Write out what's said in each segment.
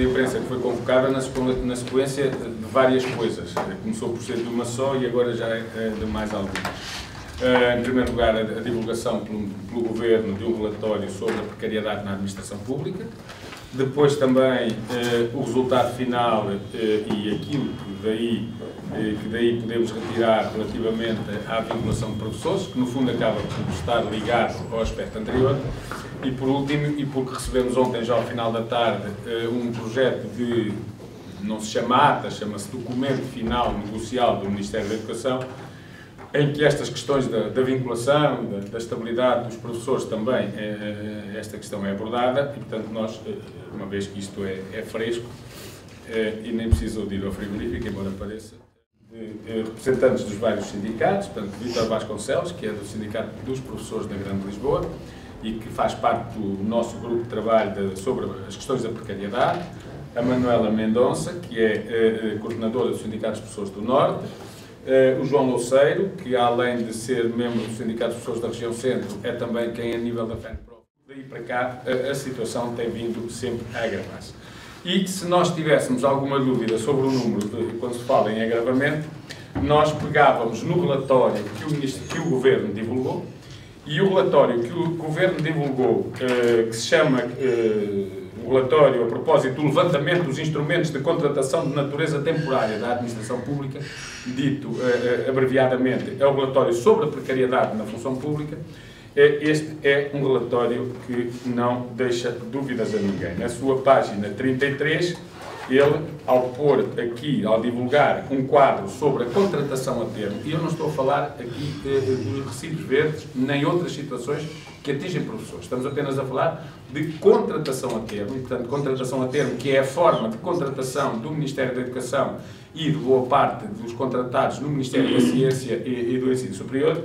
A imprensa que foi convocada na, sequência de várias coisas. Começou por ser de uma só e agora já é de mais algumas. Uh, em primeiro lugar, a, divulgação pelo, Governo de um relatório sobre a precariedade na administração pública. Depois também uh, o resultado final e aquilo que daí, que daí podemos retirar relativamente à vinculação de professores, que no fundo acaba por estar ligado ao aspecto anterior. E por último, e porque recebemos ontem já ao final da tarde um projeto de, não se chama ata, chama-se documento final negocial do Ministério da Educação, em que estas questões da, da vinculação, da, da, estabilidade dos professores também, é, esta questão é abordada e, portanto, nós, uma vez que isto é, é fresco, é, e nem precisou de ir ao frigorífico, embora pareça, de, representantes dos vários sindicatos, portanto, Vítor Vasconcelos, que é do Sindicato dos Professores da Grande Lisboa, e que faz parte do nosso grupo de trabalho de, sobre as questões da precariedade, a Manuela Mendonça, que é coordenadora do Sindicato dos Professores do Norte, Uh, o João Louceiro, que além de ser membro do Sindicato de Pessoas da Região Centro, é também quem, a nível da FENPRO, daí para cá, a, a situação tem vindo sempre a agravar-se. E se nós tivéssemos alguma dúvida sobre o número, de, quando se fala em agravamento, nós pegávamos no relatório que o, que o Governo divulgou, e o relatório que o Governo divulgou, que se chama... Uh, o relatório a propósito do levantamento dos instrumentos de contratação de natureza temporária da administração pública, dito uh, abreviadamente, é o relatório sobre a precariedade na função pública. Este é um relatório que não deixa dúvidas a ninguém. Na sua página 33, ele, ao pôr aqui, ao divulgar um quadro sobre a contratação a termo, e eu não estou a falar aqui dos recibos verdes, nem outras situações que atingem professores. Estamos apenas a falar de contratação a termo, e, portanto, contratação a termo, que é a forma de contratação do Ministério da Educação e de boa parte dos contratados no Ministério da Ciência e, e do Ensino Superior,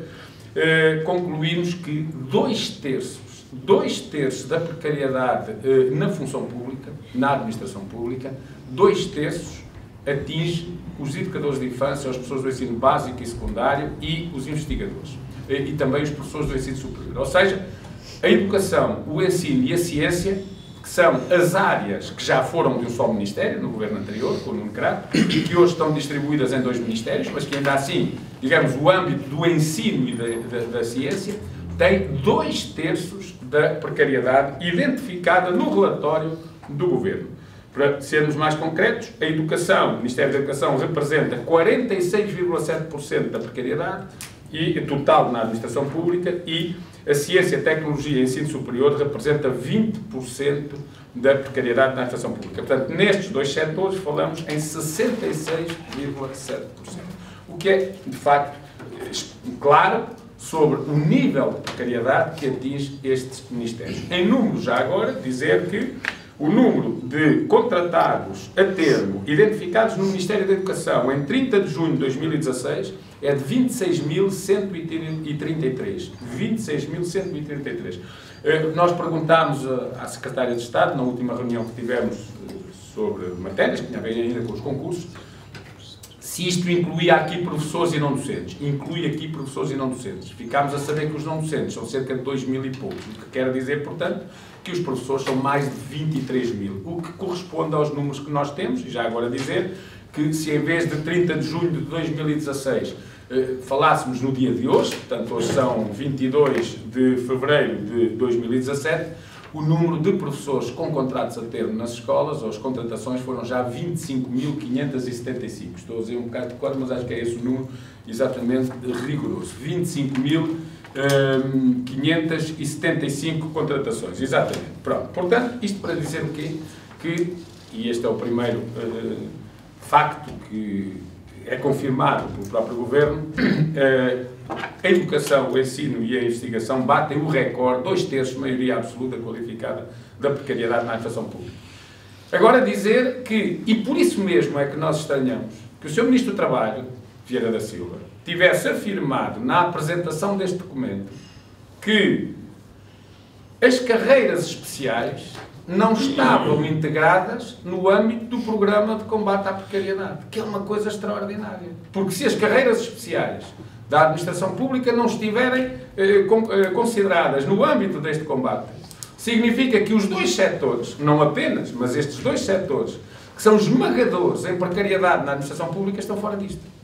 eh, concluímos que dois terços, dois terços da precariedade eh, na função pública, na administração pública, dois terços atinge os educadores de infância, as pessoas do ensino básico e secundário e os investigadores. E, e também os professores do ensino superior. Ou seja, a educação, o ensino e a ciência, que são as áreas que já foram de um só Ministério, no governo anterior, com o Nuno Crato, e que hoje estão distribuídas em dois Ministérios, mas que ainda assim, digamos, o âmbito do ensino e da, da, da ciência tem dois terços da precariedade identificada no relatório do governo. Para sermos mais concretos, a educação, o Ministério da Educação representa 46,7% da precariedade e total na administração pública e a ciência, tecnologia e ensino superior representa 20% da precariedade na administração pública. Portanto, nestes dois setores falamos em 66,7%. O que é, de facto, claro sobre o nível de precariedade que atinge estes ministérios. Em números, já agora, dizer que o número de contratados a termo identificados no Ministério da Educação em 30 de junho de 2016 é de 26.133. 26.133. Eh, nós perguntámos à Secretária de Estado, na última reunião que tivemos eh, sobre matérias, que tinha a ver ainda com os concursos, se isto incluía aqui professores e não docentes. Inclui aqui professores e não docentes. Ficámos a saber que os não docentes são cerca de 2 mil e poucos, o que quer dizer, portanto, que os professores são mais de 23 mil, o que corresponde aos números que nós temos, e já agora dizer que se em vez de 30 de junho de 2016 eh, falássemos no dia de hoje, portanto hoje são 22 de fevereiro de 2017, o número de professores com contratos a termo nas escolas, ou as contratações, foram já 25.575. Estou a dizer um bocado de cor, mas acho que é esse o número exatamente rigoroso. 25.575 hum, contratações, exatamente. Pronto. Portanto, isto para dizer o quê? Que, e este é o primeiro uh, facto que é confirmado pelo próprio Governo, eh, a educação, o ensino e a investigação batem o recorde, dois terços, maioria absoluta qualificada, da precariedade na administração pública. Agora dizer que, e por isso mesmo é que nós estranhamos, que o Sr. Ministro do Trabalho, Vieira da Silva, tivesse afirmado na apresentação deste documento que as carreiras especiais não estavam integradas no âmbito do programa de combate à precariedade, que é uma coisa extraordinária. Porque se as carreiras especiais da administração pública não estiverem eh, eh consideradas no âmbito deste combate, significa que os dois setores, não apenas, mas estes dois setores, que são esmagadores em precariedade na administração pública, estão fora disto.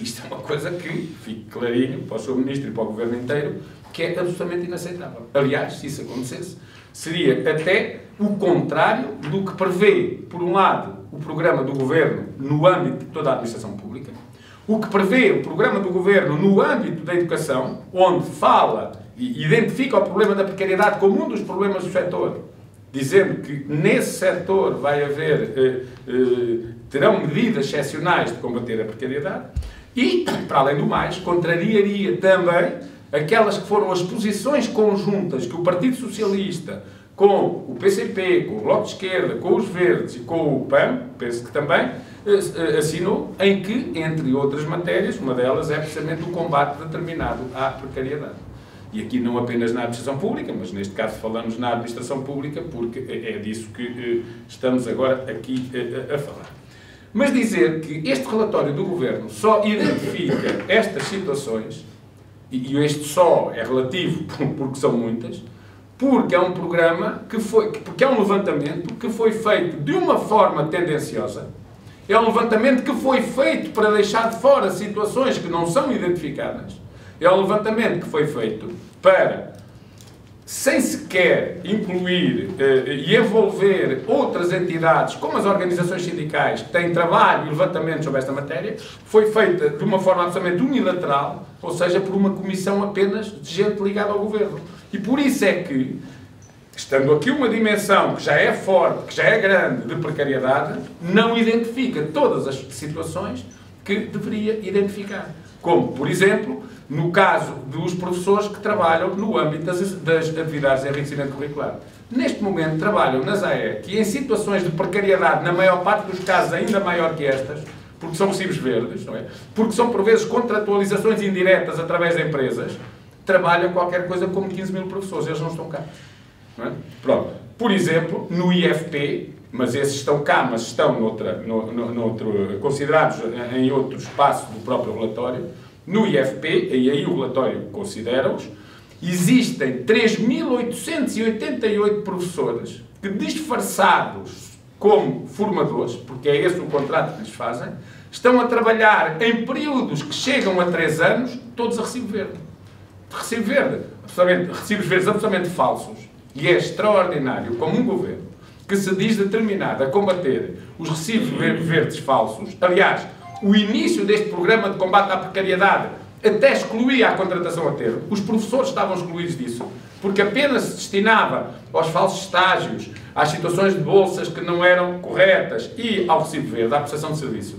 Isto é uma coisa que, fique clarinho para o Sr. Ministro e para o Governo inteiro, que é absolutamente inaceitável. Aliás, se isso acontecesse, seria até o contrário do que prevê, por um lado, o programa do Governo no âmbito de toda a administração pública, o que prevê o programa do Governo no âmbito da educação, onde fala e identifica o problema da precariedade como um dos problemas do setor, dizendo que nesse setor vai haver, eh, eh, terão medidas excepcionais de combater a precariedade, e, para além do mais, contrariaria também aquelas que foram as posições conjuntas que o Partido Socialista, com o PCP, com o Bloco de Esquerda, com os Verdes e com o PAN, penso que também, eh, eh, assinou, em que, entre outras matérias, uma delas é precisamente o combate determinado à precariedade. E aqui não apenas na administração pública, mas neste caso falamos na administração pública, porque é, é disso que eh, estamos agora aqui a falar. Mas dizer que este relatório do Governo só identifica estas situações, e este só é relativo porque são muitas, porque é um programa que foi, porque é um levantamento que foi feito de uma forma tendenciosa, é um levantamento que foi feito para deixar de fora situações que não são identificadas, é um levantamento que foi feito para sem sequer incluir uh, e envolver outras entidades, como as organizações sindicais, que têm trabalho e levantamento sobre esta matéria, foi feita de uma forma absolutamente unilateral, ou seja, por uma comissão apenas de gente ligada ao governo. E por isso é que, estando aqui uma dimensão que já é forte, que já é grande de precariedade, não identifica todas as situações que deveria identificar. Como, por exemplo, no caso dos professores que trabalham no âmbito das, das atividades de enriquecimento curricular. Neste momento trabalham nas AEC e em situações de precariedade, na maior parte dos casos ainda maior que estas, porque são recibos verdes, não é? porque são por vezes contratualizações indiretas através de empresas, trabalham qualquer coisa como 15 mil professores, eles não estão cá. Não é? Pronto. Por exemplo, no IFP, mas esses estão cá, mas estão noutra, no, no, noutro, considerados em outro espaço do próprio relatório, no IFP, e aí o relatório considera-os, existem 3.888 professores que, disfarçados como formadores, porque é esse o contrato que lhes fazem, estão a trabalhar em períodos que chegam a 3 anos, todos a recibo verde. Recibo verde, recibos verdes absolutamente falsos. E é extraordinário como um governo que se diz determinado a combater os recibos verdes falsos, aliás, o início deste programa de combate à precariedade até excluía a contratação a termo. Os professores estavam excluídos disso, porque apenas se destinava aos falsos estágios, às situações de bolsas que não eram corretas e ao recibo verde, à prestação de serviço.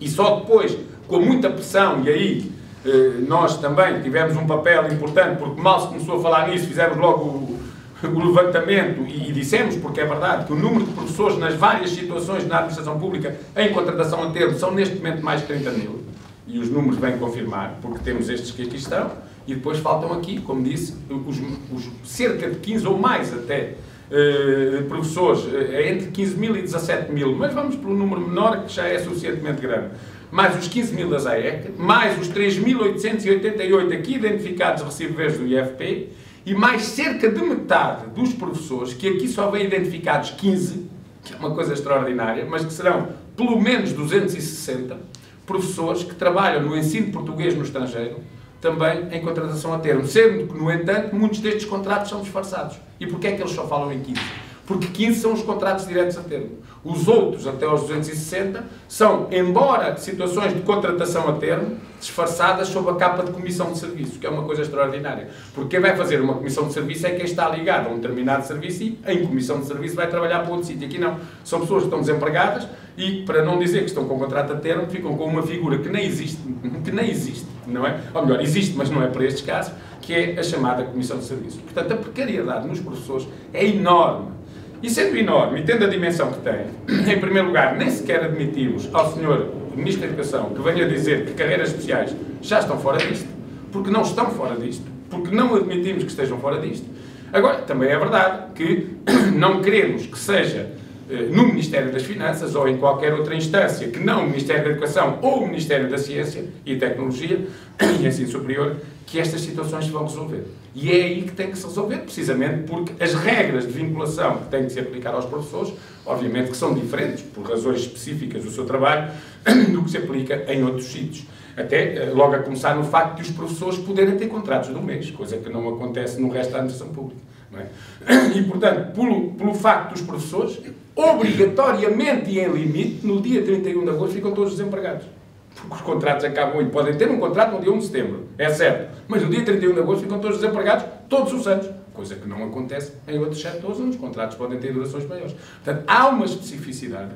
E só depois, com muita pressão, e aí eh, nós também tivemos um papel importante, porque mal se começou a falar nisso, fizemos logo o levantamento e, e, dissemos, porque é verdade, que o número de professores nas várias situações na administração pública em contratação a termo são neste momento mais de 30 mil. E os números vêm confirmar, porque temos estes que aqui estão, e depois faltam aqui, como disse, os, os cerca de 15 ou mais até eh, professores, eh, entre 15 mil e 17 mil, mas vamos pelo número menor que já é suficientemente grande. Mais os 15 mil das AEC, mais os 3.888 aqui identificados recibíveis do IFP, e mais cerca de metade dos professores, que aqui só vêm identificados 15, que é uma coisa extraordinária, mas que serão pelo menos 260 professores que trabalham no ensino português no estrangeiro, também em contratação a termo, sendo que, no entanto, muitos destes contratos são disfarçados. E porquê é que eles só falam em 15? Porque 15 são os contratos diretos a termo. Os outros, até aos 260, são, embora situações de contratação a termo, disfarçadas sob a capa de comissão de serviço, que é uma coisa extraordinária. Porque quem vai fazer uma comissão de serviço é quem está ligado a um determinado serviço e, em comissão de serviço, vai trabalhar para outro sítio. Aqui não. São pessoas que estão desempregadas e, para não dizer que estão com contrato a termo, ficam com uma figura que nem existe, que nem existe, não é? Ou melhor, existe, mas não é para estes casos, que é a chamada comissão de serviço. Portanto, a precariedade nos professores é enorme e sendo enorme tendo a dimensão que tem, em primeiro lugar, nem sequer admitimos ao Sr. Ministro da Educação que venha dizer que carreiras especiais já estão fora disto, porque não estão fora disto, porque não admitimos que estejam fora disto. Agora, também é verdade que não queremos que seja no Ministério das Finanças ou em qualquer outra instância que não o Ministério da Educação ou o Ministério da Ciência e Tecnologia e Ensino Superior, que estas situações se vão resolver. E é aí que tem que se resolver, precisamente porque as regras de vinculação que têm que se aplicar aos professores, obviamente que são diferentes, por razões específicas do seu trabalho, do que se aplica em outros sítios. Até eh, logo a começar no facto de os professores poderem ter contratos de um mês, coisa que não acontece no resto da administração pública. É? E, portanto, pelo, pelo facto dos professores, obrigatoriamente e em limite, no dia 31 de agosto ficam todos desempregados. Porque os contratos acabam e podem ter um contrato no dia 1 de setembro, é certo. Mas no dia 31 de agosto ficam todos desempregados todos os anos. Coisa que não acontece em outros setores onde os contratos podem ter durações maiores. Portanto, há uma especificidade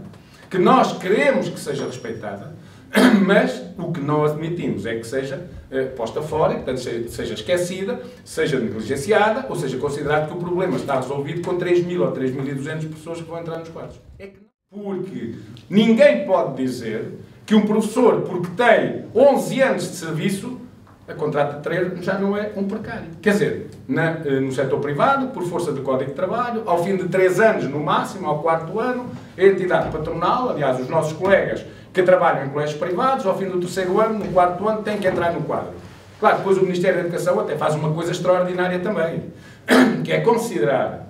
que nós queremos que seja respeitada, mas o que não admitimos é que seja eh, posta fora, portanto, seja esquecida, seja negligenciada, ou seja considerado que o problema está resolvido com 3.000 ou 3.200 pessoas que vão entrar nos quadros. É que porque ninguém pode dizer que um professor, porque tem 11 anos de serviço, a contrato de treino já não é um precário. Quer dizer, na, eh, no setor privado, por força do Código de Trabalho, ao fim de 3 anos no máximo, ao quarto ano, a entidade patronal, aliás, os nossos colegas que trabalham em colégios privados, ao fim do terceiro ano, no quarto ano, têm que entrar no quadro. Claro, depois o Ministério da Educação até faz uma coisa extraordinária também, que é considerar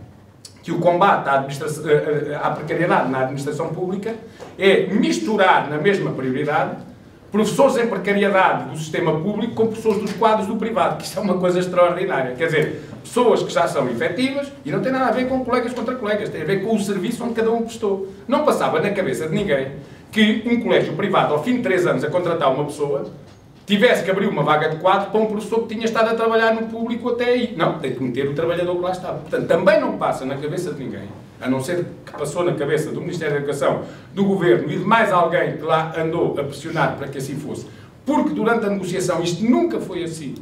que o combate à, eh, eh, à precariedade na administração pública é misturar na mesma prioridade professores em precariedade do sistema público com pessoas dos quadros do privado, que isto é uma coisa extraordinária. Quer dizer, pessoas que já são efetivas e não tem nada a ver com colegas contra colegas, tem a ver com o serviço onde cada um prestou. Não passava na cabeça de ninguém que um colégio privado, ao fim de três anos a contratar uma pessoa, tivesse que abrir uma vaga de quadro para um professor que tinha estado a trabalhar no público até aí. Não, tem que meter o trabalhador que lá estava. Portanto, também não passa na cabeça de ninguém, a não ser que passou na cabeça do Ministério da Educação, do Governo e de mais alguém que lá andou a pressionar para que assim fosse. Porque durante a negociação isto nunca foi assim.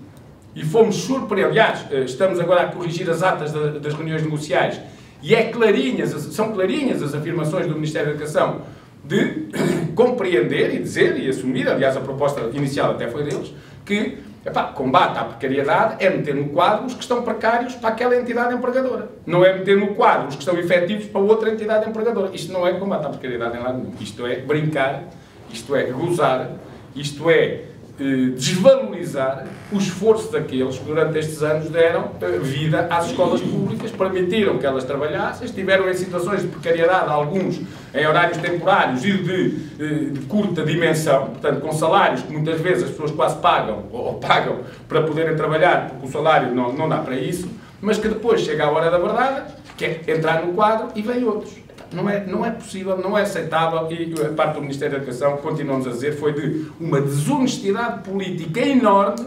E fomos surpreendidos. Aliás, eh, estamos agora a corrigir as atas das reuniões negociais. E é clarinhas, são clarinhas as afirmações do Ministério da Educação de compreender e dizer e assumir, aliás a proposta inicial até foi deles, que epá, combate à precariedade é meter no quadro os que estão precários para aquela entidade empregadora. Não é meter no quadro os que estão efetivos para outra entidade empregadora. Isto não é combate à precariedade em lado nenhum. Isto é brincar, isto é gozar, isto é eh, desvalorizar o esforço daqueles que durante estes anos deram eh, vida às escolas públicas, permitiram que elas trabalhassem, estiveram em situações de precariedade, alguns em horários temporários e de, eh, de curta dimensão, portanto com salários que muitas vezes as pessoas quase pagam ou pagam para poderem trabalhar porque o salário não, não dá para isso, mas que depois chega a hora da verdade, que é entrar no quadro e vem outros. Não é, não é possível, não é aceitável e a parte do Ministério da Educação, continuamos a dizer, foi de uma desonestidade política enorme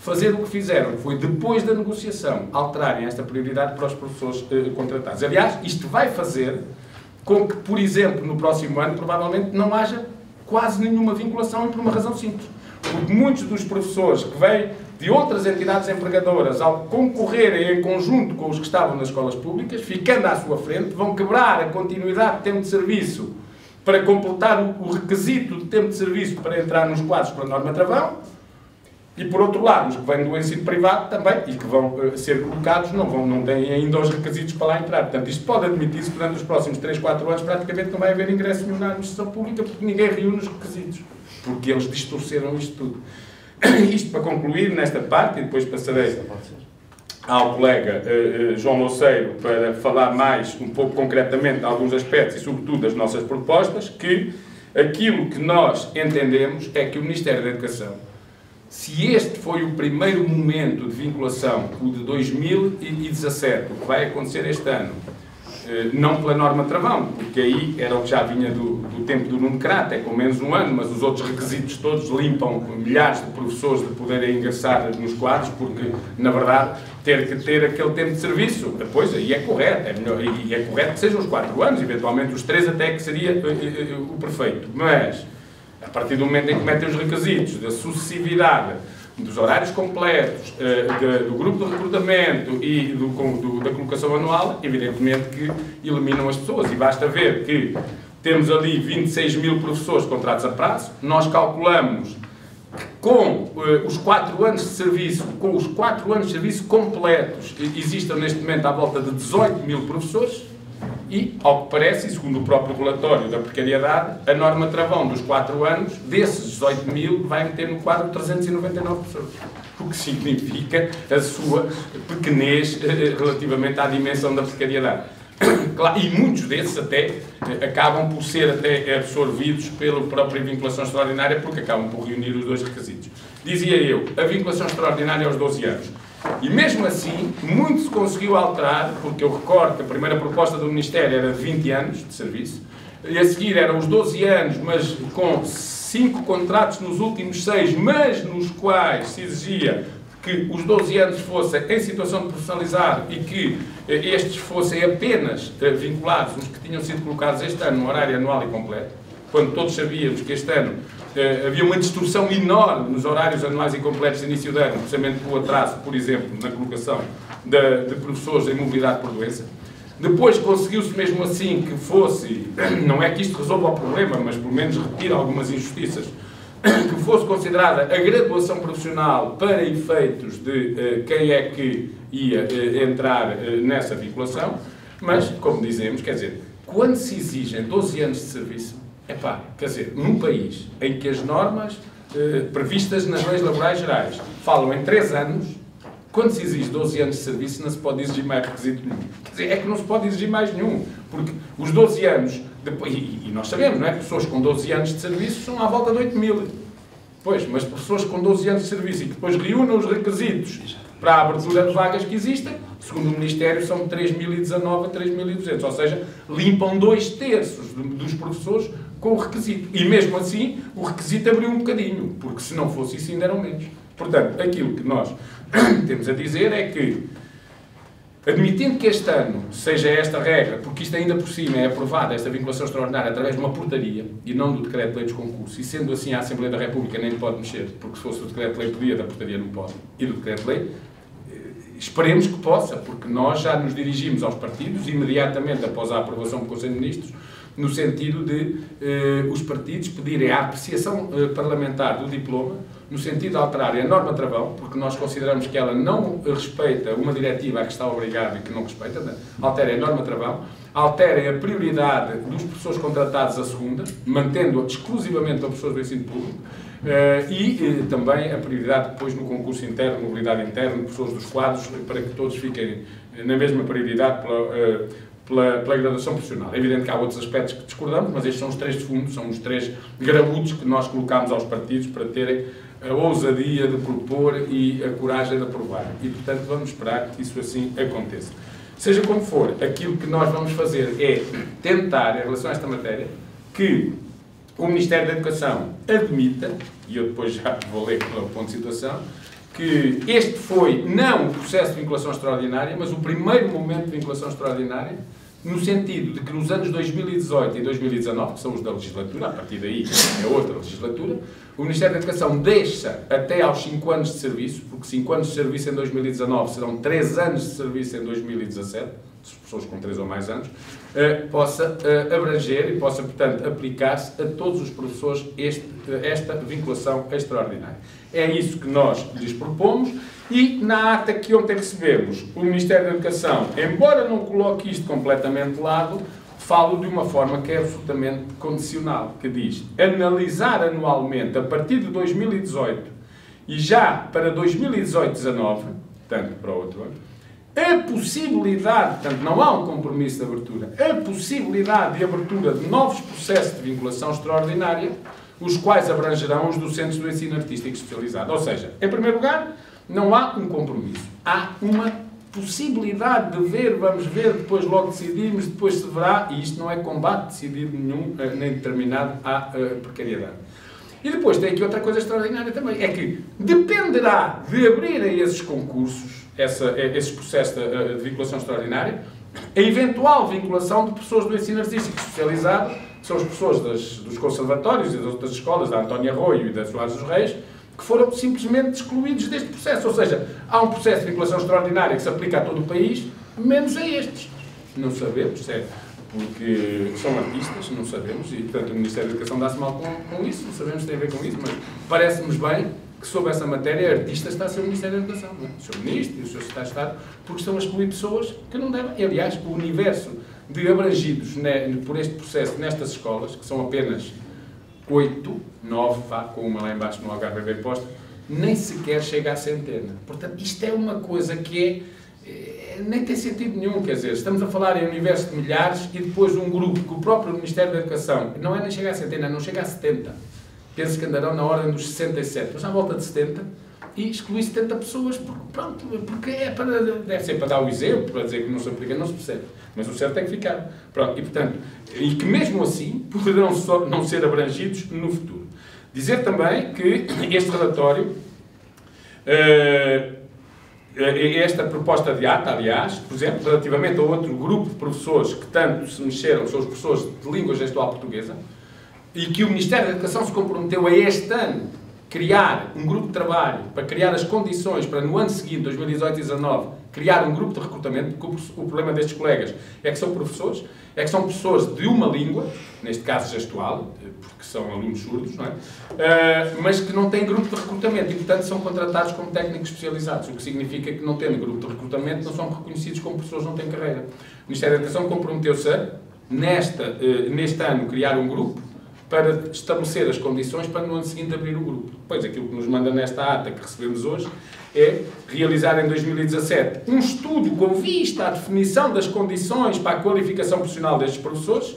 fazer o que fizeram. Foi depois da negociação alterarem esta prioridade para os professores eh, contratados. Aliás, isto vai fazer com que, por exemplo, no próximo ano, provavelmente não haja quase nenhuma vinculação e por uma razão simples. Porque muitos dos professores que vêm de outras entidades empregadoras, ao concorrerem em conjunto com os que estavam nas escolas públicas, ficando à sua frente, vão quebrar a continuidade de tempo de serviço para completar o requisito de tempo de serviço para entrar nos quadros pela norma travão, e por outro lado, os que vêm do ensino privado também, e que vão uh, ser colocados, não, vão, não têm ainda os requisitos para lá entrar. Portanto, isto pode admitir-se que durante os próximos 3, 4 anos praticamente não vai haver ingresso nenhum na administração pública porque ninguém reúne os requisitos. Porque eles distorceram isto tudo. Isto para concluir nesta parte, e depois passarei ao colega uh, uh, João Louceiro para falar mais, um pouco concretamente, de alguns aspectos e, sobretudo, das nossas propostas, que aquilo que nós entendemos é que o Ministério da Educação, se este foi o primeiro momento de vinculação, o de 2017, o que vai acontecer este ano, eh, não pela norma travão, porque aí era o que já vinha do, do tempo do Nuno Crata, é com menos um ano, mas os outros requisitos todos limpam milhares de professores de poderem ingressar nos quadros, porque, na verdade, ter que ter aquele tempo de serviço, depois aí é correto, é melhor, e é correto que sejam os quatro anos, eventualmente os três até que seria uh, uh, o perfeito, mas a partir do momento em que metem os requisitos da sucessividade dos horários completos, uh, do grupo de recrutamento e do, do, da colocação anual, evidentemente que eliminam as pessoas. E basta ver que temos ali 26 mil professores contratos a prazo, nós calculamos com uh, os 4 anos de serviço, com os 4 anos de serviço completos, existam neste momento à volta de 18 mil professores, E, ao que parece, e segundo o próprio relatório da precariedade, a norma travão dos 4 anos, desses 18 mil, vai meter no quadro 399 pessoas. O que significa a sua pequenez eh, relativamente à dimensão da precariedade. E muitos desses até eh, acabam por ser até absorvidos pela própria vinculação extraordinária, porque acabam por reunir os dois requisitos. Dizia eu, a vinculação extraordinária aos 12 anos. E mesmo assim, muito se conseguiu alterar, porque eu recordo que a primeira proposta do Ministério era de 20 anos de serviço, e a seguir eram os 12 anos, mas com 5 contratos nos últimos 6, mas nos quais se exigia que os 12 anos fossem em situação de profissionalizado e que eh, estes fossem apenas eh, vinculados, os que tinham sido colocados este ano no horário anual e completo, quando todos sabíamos que este ano havia uma distorção enorme nos horários anuais e completos de início de ano, precisamente pelo atraso, por exemplo, na colocação de, de professores em mobilidade por doença. Depois conseguiu-se mesmo assim que fosse, não é que isto resolva o problema, mas pelo menos retira algumas injustiças, que fosse considerada a graduação profissional para efeitos de uh, quem é que ia uh, entrar nessa vinculação, mas, como dizemos, quer dizer, quando se exigem 12 anos de serviço, é pá, quer dizer, num país em que as normas previstas nas leis laborais gerais falam em 3 anos, quando se exige 12 anos de serviço, não se pode exigir mais requisito nenhum. Quer dizer, é que não se pode exigir mais nenhum, porque os 12 anos depois, e, e, nós sabemos, não é? Pessoas com 12 anos de serviço são à volta de 8 mil. Pois, mas pessoas com 12 anos de serviço e que depois reúnem os requisitos para a abertura de vagas que existem, segundo o Ministério, são 3.019 a 3.200. Ou seja, limpam dois terços dos professores com o requisito. E mesmo assim, o requisito abriu um bocadinho, porque se não fosse isso, ainda eram menos. Portanto, aquilo que nós temos a dizer é que Admitindo que este ano seja esta regra, porque isto ainda por cima é aprovada, esta vinculação extraordinária, através de uma portaria e não do decreto-lei dos concursos, e sendo assim a Assembleia da República nem pode mexer, porque se fosse o decreto-lei podia, da portaria não pode, e do decreto-lei, eh, esperemos que possa, porque nós já nos dirigimos aos partidos, imediatamente após a aprovação do Conselho de Ministros, no sentido de eh, os partidos pedirem a apreciação eh, parlamentar do diploma no sentido de alterar a norma travão, porque nós consideramos que ela não respeita uma diretiva a que está obrigado e que não respeita, né? alterem a norma travão, alterem a prioridade dos professores contratados a segunda, mantendo exclusivamente a professores do ensino público, uh, e uh, também a prioridade depois no concurso interno, mobilidade interna, professores dos quadros, para que todos fiquem na mesma prioridade pela, uh, pela, pela graduação profissional. É evidente que há outros aspectos que discordamos, mas estes são os três de fundo, são os três graúdos que nós colocamos aos partidos para terem a ousadia de propor e a coragem de aprovar. E, portanto, vamos esperar que isso assim aconteça. Seja como for, aquilo que nós vamos fazer é tentar, em relação a esta matéria, que o Ministério da Educação admita, e eu depois já vou ler o ponto de situação, que este foi não o processo de vinculação extraordinária, mas o primeiro momento de vinculação extraordinária, no sentido de que nos anos 2018 e 2019, que são os da legislatura, a partir daí é outra legislatura, o Ministério da Educação deixa até aos 5 anos de serviço, porque 5 anos de serviço em 2019 serão 3 anos de serviço em 2017, pessoas com 3 ou mais anos, eh, possa eh, abranger e possa, portanto, aplicar-se a todos os professores este, esta vinculação extraordinária. É isso que nós lhes propomos e na ata que ontem recebemos, o Ministério da Educação, embora não coloque isto completamente de lado, falo de uma forma que é absolutamente condicional, que diz analisar anualmente a partir de 2018 e já para 2018-19, tanto para outro ano, a possibilidade, portanto não há um compromisso de abertura, a possibilidade de abertura de novos processos de vinculação extraordinária, os quais abrangerão os docentes do ensino artístico especializado. Ou seja, em primeiro lugar, não há um compromisso, há uma possibilidade de ver, vamos ver, depois logo decidimos, depois se verá, e isto não é combate decidido nenhum, eh, nem determinado à uh, precariedade. E depois tem aqui outra coisa extraordinária também, é que dependerá de abrirem esses concursos, essa, eh, esses processos de, de, vinculação extraordinária, a eventual vinculação de pessoas do ensino artístico especializado, que são as pessoas das, dos conservatórios e das outras escolas, da Antónia Arroio e da Soares dos Reis, que foram simplesmente excluídos deste processo. Ou seja, há um processo de vinculação extraordinária que se aplica a todo o país, menos a estes. Não sabemos, certo? Porque são artistas, não sabemos, e portanto o Ministério da Educação dá-se mal com, com isso, não sabemos se tem a ver com isso, mas parece-nos bem que sobre essa matéria artista está a ser o Ministério da Educação, não é? o Sr. Ministro e o Sr. Secretário de Estado, porque estão a excluir pessoas que não devem. E, aliás, o universo de abrangidos por este processo nestas escolas, que são apenas oito, nove, vá, com uma lá embaixo no bem posta, nem sequer chega à centena. Portanto, isto é uma coisa que é, é, nem tem sentido nenhum, quer dizer, estamos a falar em universo de milhares e depois um grupo que o próprio Ministério da Educação, não é nem chega à centena, não chega a 70. Penso que andarão na ordem dos 67, mas à volta de 70, e excluir 70 pessoas, porque, pronto, porque é para, deve ser para dar o exemplo, para dizer que não se aplica, não se percebe. Mas o certo é que ficar. Pronto, e, portanto, e que mesmo assim poderão só não ser abrangidos no futuro. Dizer também que este relatório, eh, eh, esta proposta de ata, aliás, por exemplo, relativamente a outro grupo de professores que tanto se mexeram, são os professores de língua gestual portuguesa, e que o Ministério da Educação se comprometeu a este ano criar um grupo de trabalho para criar as condições para no ano seguinte, 2018 e 2019, criar um grupo de recrutamento, porque o problema destes colegas é que são professores, é que são pessoas de uma língua, neste caso gestual, porque são alunos surdos, não é? Uh, mas que não têm grupo de recrutamento e, portanto, são contratados como técnicos especializados, o que significa que não tendo grupo de recrutamento não são reconhecidos como pessoas que não têm carreira. O Ministério da Educação comprometeu-se a, nesta, uh, neste ano, criar um grupo para estabelecer as condições para no ano seguinte abrir o grupo. Depois, aquilo que nos manda nesta ata que recebemos hoje é realizar em 2017 um estudo com vista à definição das condições para a qualificação profissional destes professores,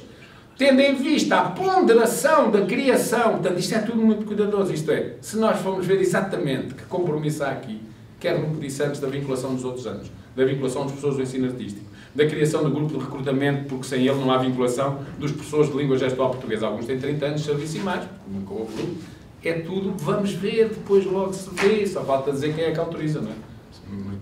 tendo em vista a ponderação da criação. Portanto, isto é tudo muito cuidadoso. Isto é, se nós formos ver exatamente que compromisso há aqui, quer no que disse antes da vinculação dos outros anos, da vinculação dos professores do ensino artístico, da criação do grupo de recrutamento, porque sem ele não há vinculação dos professores de língua gestual portuguesa. Alguns têm 30 anos de serviço e mais, nunca houve grupo. É tudo, vamos ver, depois logo se vê, só falta dizer quem é que autoriza, não é?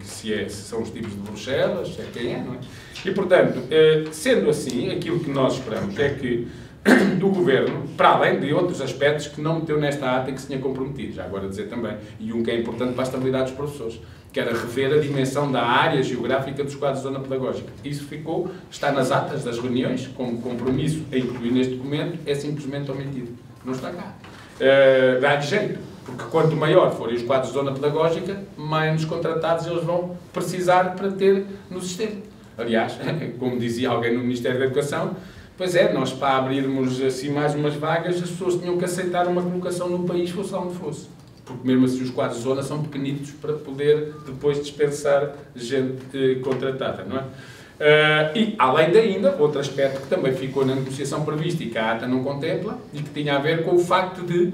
Se, é, se são os tipos de Bruxelas, é quem é, não é? E, portanto, eh, sendo assim, aquilo que nós esperamos é que o Governo, para além de outros aspectos que não meteu nesta ata e que se tinha comprometido, já agora dizer também, e um que é importante para a estabilidade dos professores, que era rever a dimensão da área geográfica dos quadros de zona pedagógica. Isso ficou, está nas atas das reuniões, como compromisso a incluir neste documento, é simplesmente omitido. Não está cá. Uh, Dá-lhe jeito, porque quanto maior forem os quadros de zona pedagógica, menos contratados eles vão precisar para ter no sistema. Aliás, como dizia alguém no Ministério da Educação, pois é, nós para abrirmos assim mais umas vagas, as pessoas tinham que aceitar uma colocação no país, fosse onde fosse porque mesmo assim os quadros de zona são pequenitos para poder depois dispensar gente eh, contratada, não é? Uh, e, além de ainda, outro aspecto que também ficou na negociação prevista e que a ATA não contempla, e que tinha a ver com o facto de,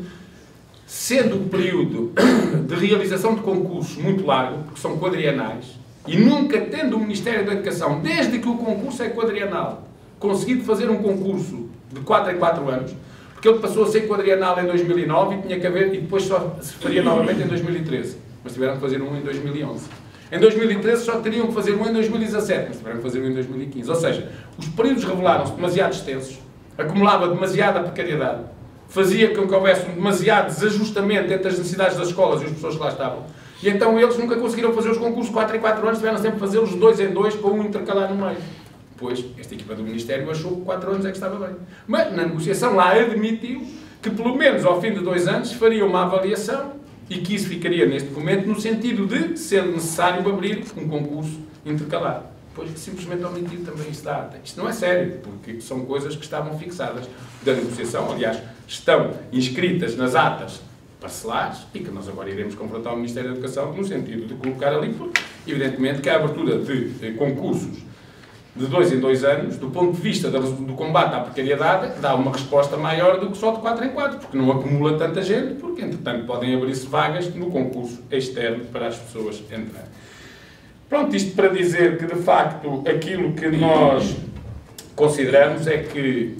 sendo o período de realização de concursos muito largo, porque são quadrienais, e nunca tendo o Ministério da Educação, desde que o concurso é quadrienal, conseguido fazer um concurso de 4 em 4 anos, porque ele passou a ser quadrienal em 2009 e tinha que haver, e depois só se faria novamente em 2013. Mas tiveram que fazer um em 2011. Em 2013 só teriam que fazer um em 2017, mas tiveram que fazer um em 2015. Ou seja, os períodos revelaram-se demasiado extensos, acumulava demasiada precariedade, fazia com que houvesse um demasiado desajustamento entre as necessidades das escolas e as pessoas que lá estavam. E então eles nunca conseguiram fazer os concursos 4 em 4 anos, tiveram sempre fazê-los 2 em 2 com um intercalar no meio. Pois, esta equipa do Ministério achou que 4 anos é que estava bem. Mas, na negociação, lá admitiu que, pelo menos ao fim de dois anos, faria uma avaliação e que isso ficaria neste documento no sentido de ser necessário abrir um concurso intercalado. Pois, simplesmente omitiu também isso da ata. Isto não é sério, porque são coisas que estavam fixadas da negociação. Aliás, estão inscritas nas atas parcelares e que nós agora iremos confrontar o Ministério da Educação no sentido de colocar ali, porque, evidentemente, que a abertura de concursos de dois em dois anos, do ponto de vista do combate à precariedade, dá uma resposta maior do que só de 4 em 4, porque não acumula tanta gente, porque entretanto podem abrir-se vagas no concurso externo para as pessoas entrarem. Pronto, isto para dizer que de facto aquilo que nós consideramos é que,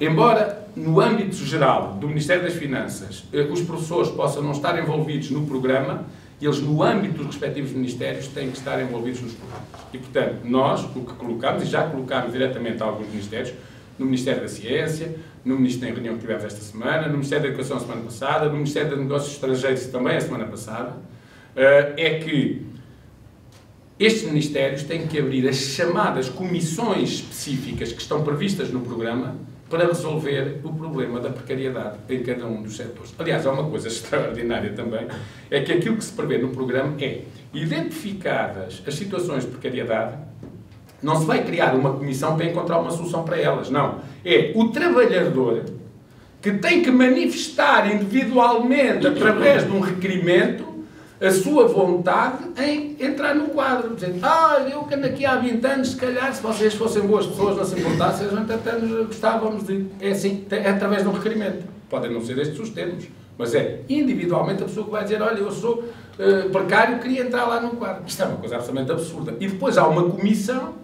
embora no âmbito geral do Ministério das Finanças eh, os professores possam não estar envolvidos no programa, eles, no âmbito dos respectivos ministérios, têm que estar envolvidos nos programas. E, portanto, nós, o que colocamos, e já colocámos diretamente a alguns ministérios, no Ministério da Ciência, no Ministério, em reunião que tivemos esta semana, no Ministério da Educação a semana passada, no Ministério de Negócios Estrangeiros também a semana passada, eh, é que estes ministérios têm que abrir as chamadas comissões específicas que estão previstas no programa para resolver o problema da precariedade em cada um dos setores. Aliás, há uma coisa extraordinária também, é que aquilo que se prevê no programa é, identificadas as situações de precariedade, Não se vai criar uma comissão para encontrar uma solução para elas. Não. É o trabalhador que tem que manifestar individualmente, através de um requerimento, a sua vontade em entrar no quadro. Dizendo, ah, eu que ando aqui há 20 anos, se calhar, se vocês fossem boas pessoas, não se importassem, a gente até gostávamos de... É assim, é através de um requerimento. Podem não ser estes os termos, mas é individualmente a pessoa que vai dizer, olha, eu sou uh, precário, queria entrar lá no quadro. Isto é uma coisa absolutamente absurda. E depois há uma comissão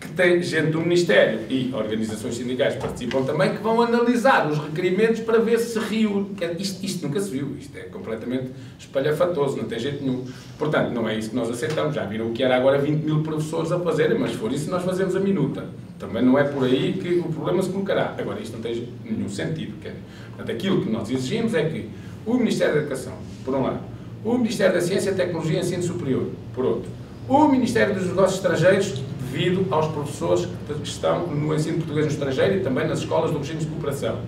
que tem gente do Ministério e organizações sindicais participam também, que vão analisar os requerimentos para ver se reúne. Isto, isto nunca se viu, isto é completamente espalhafatoso, não tem jeito nenhum. Portanto, não é isso que nós aceitamos. Já viram o que era agora 20 mil professores a fazerem, mas se for isso, nós fazemos a minuta. Também não é por aí que o problema se colocará. Agora, isto não tem nenhum sentido. Portanto, aquilo que nós exigimos é que o Ministério da Educação, por um lado, o Ministério da Ciência, Tecnologia e Ensino Superior, por outro, o Ministério dos Negócios Estrangeiros devido aos professores que estão no ensino português no estrangeiro e também nas escolas do regime de cooperação.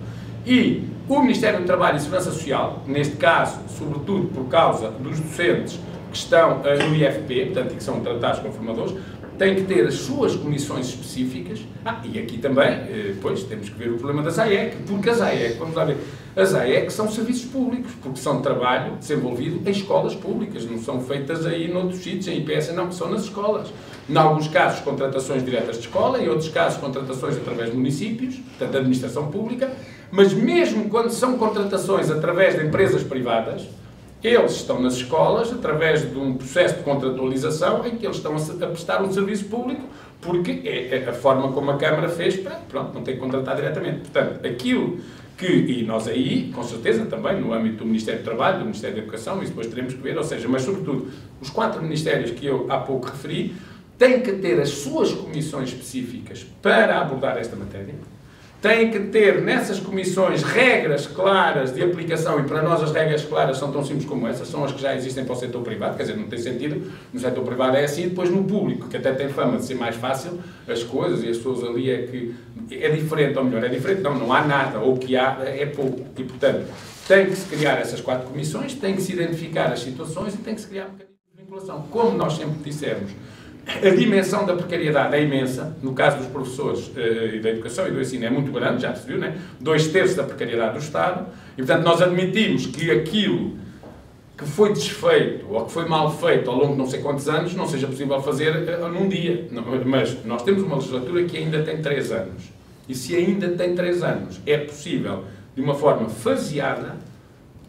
E o Ministério do Trabalho e Segurança Social, neste caso, sobretudo por causa dos docentes que estão uh, no IFP, portanto, que são tratados como formadores, tem que ter as suas comissões específicas. Ah, e aqui também, eh, pois, temos que ver o problema das AEC, porque as AEC, vamos lá ver, as AEC são serviços públicos, porque são trabalho desenvolvido em escolas públicas, não são feitas aí noutros sítios, em IPS, não, são nas escolas. Em alguns casos, contratações diretas de escola, em outros casos, contratações através de municípios, portanto, da administração pública, mas mesmo quando são contratações através de empresas privadas, eles estão nas escolas através de um processo de contratualização em que eles estão a prestar um serviço público porque é a forma como a Câmara fez para, pronto, não ter que contratar diretamente. Portanto, aquilo que, e nós aí, com certeza, também no âmbito do Ministério do Trabalho, do Ministério da Educação, isso depois teremos que ver, ou seja, mas sobretudo, os quatro ministérios que eu há pouco referi, têm que ter as suas comissões específicas para abordar esta matéria, tem que ter nessas comissões regras claras de aplicação, e para nós as regras claras são tão simples como essas, são as que já existem para o setor privado, quer dizer, não tem sentido, no setor privado é assim, depois no público, que até tem fama de ser mais fácil as coisas, e as pessoas ali é que é diferente, ou melhor, é diferente, não, não há nada, ou o que há é pouco, e portanto, tem que se criar essas quatro comissões, tem que se identificar as situações e tem que se criar um mecanismo de vinculação. Como nós sempre dissemos, a dimensão da precariedade é imensa, no caso dos professores uh, e da educação e do ensino é muito grande, já se viu, né? dois terços da precariedade do Estado, e portanto nós admitimos que aquilo que foi desfeito ou que foi mal feito ao longo de não sei quantos anos não seja possível fazer uh, num dia. Mas nós temos uma legislatura que ainda tem três anos. E se ainda tem três anos, é possível, de uma forma faseada,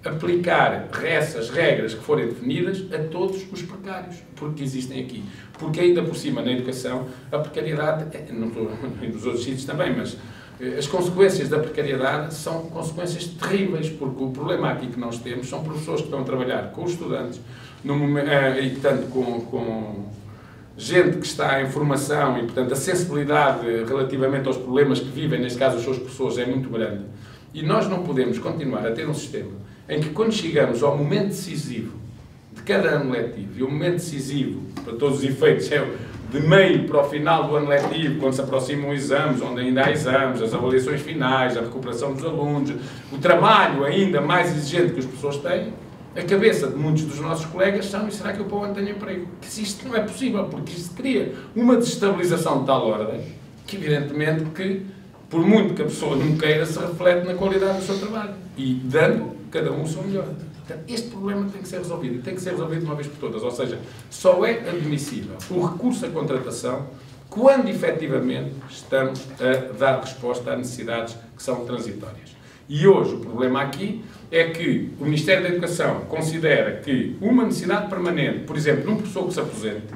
aplicar essas regras que forem definidas a todos os precários, porque existem aqui. Porque ainda por cima, na educação, a precariedade, é, não estou nos outros sítios também, mas eh, as consequências da precariedade são consequências terríveis, porque o problema aqui que nós temos são professores que estão a trabalhar com os estudantes, momento, eh, e tanto com, com gente que está em formação e, portanto, a sensibilidade relativamente aos problemas que vivem, neste caso, as suas pessoas, é muito grande. E nós não podemos continuar a ter um sistema em que quando chegamos ao momento decisivo de cada ano letivo, e o momento decisivo, para todos os efeitos, é de meio para o final do ano letivo, quando se aproximam os exames, onde ainda há exames, as avaliações finais, a recuperação dos alunos, o trabalho ainda mais exigente que as pessoas têm, a cabeça de muitos dos nossos colegas são, e será que eu para o ano tenho emprego? Que isto não é possível, porque isto cria uma desestabilização de tal ordem, que evidentemente que, por muito que a pessoa não queira, se reflete na qualidade do seu trabalho. E dando cada um o seu melhor. este problema tem que ser resolvido e tem que ser resolvido de uma vez por todas. Ou seja, só é admissível o recurso à contratação quando efetivamente estamos a dar resposta a necessidades que são transitórias. E hoje o problema aqui é que o Ministério da Educação considera que uma necessidade permanente, por exemplo, num professor que se aposente,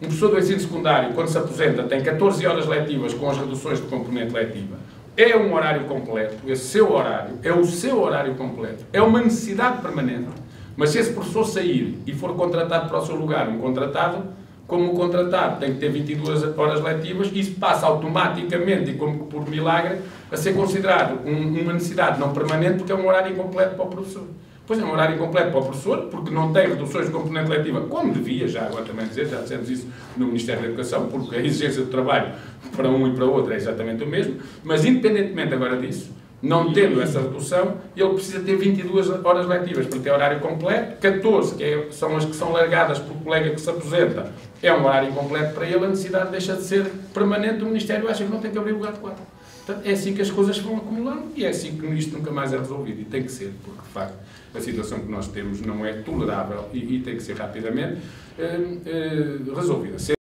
um professor do ensino secundário, quando se aposenta, tem 14 horas letivas com as reduções de componente letiva, é um horário completo, esse seu horário, é o seu horário completo, é uma necessidade permanente. Mas se esse professor sair e for contratado para o seu lugar, um contratado, como contratado tem que ter 22 horas letivas, isso passa automaticamente e como por milagre a ser considerado um, uma necessidade não permanente porque é um horário incompleto para o professor. Pois é um horário incompleto para o professor, porque não tem reduções de componente letiva, como devia, já agora também dizer, já dissemos isso no Ministério da Educação, porque a exigência de trabalho para um e para outro é exatamente o mesmo, mas independentemente agora disso, não tendo essa redução, ele precisa ter 22 horas letivas para ter horário completo, 14, que é, são as que são largadas por colega que se aposenta é um horário incompleto para ele, a necessidade deixa de ser permanente, o Ministério acha que não tem que abrir lugar de quadro. Portanto, é assim que as coisas vão acumulando e é assim que isto nunca mais é resolvido. E tem que ser, porque, de facto, a situação que nós temos não é tolerável e, e tem que ser rapidamente uh, uh, resolvida.